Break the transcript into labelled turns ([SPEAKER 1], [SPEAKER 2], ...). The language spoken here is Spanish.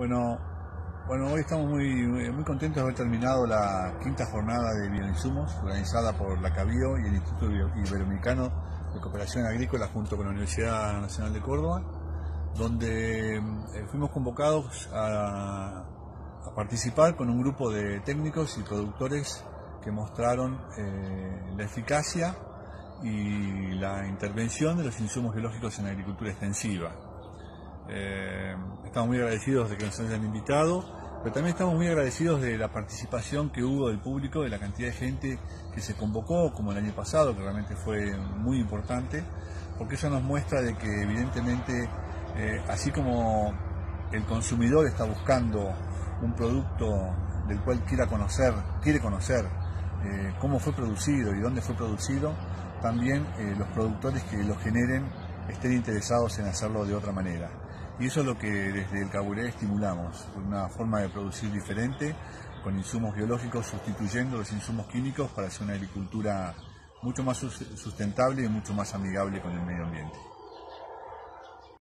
[SPEAKER 1] Bueno, bueno, hoy estamos muy, muy contentos de haber terminado la quinta jornada de bioinsumos organizada por la CABIO y el Instituto Iberoamericano de Cooperación Agrícola junto con la Universidad Nacional de Córdoba, donde eh, fuimos convocados a, participar con un grupo de técnicos y productores que mostraron eh, la eficacia y la intervención de los insumos biológicos en la agricultura extensiva. Eh, estamos muy agradecidos de que nos hayan invitado, pero también estamos muy agradecidos de la participación que hubo del público, de la cantidad de gente que se convocó, como el año pasado, que realmente fue muy importante, porque eso nos muestra de que evidentemente, eh, así como el consumidor está buscando un producto del cual quiera conocer, quiere conocer eh, cómo fue producido y dónde fue producido, también los productores que lo generen estén interesados en hacerlo de otra manera. Y eso es lo que desde el Caburé estimulamos, una forma de producir diferente, con insumos biológicos sustituyendo los insumos químicos para hacer una agricultura mucho más sustentable y mucho más amigable con el medio ambiente.